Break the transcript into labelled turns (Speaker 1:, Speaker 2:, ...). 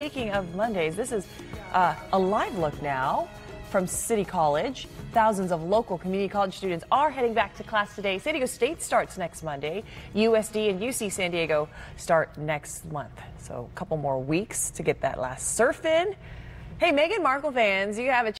Speaker 1: Speaking of Mondays, this is uh, a live look now from City College. Thousands of local community college students are heading back to class today. San Diego State starts next Monday. USD and UC San Diego start next month. So a couple more weeks to get that last surf in. Hey, Meghan Markle fans, you have a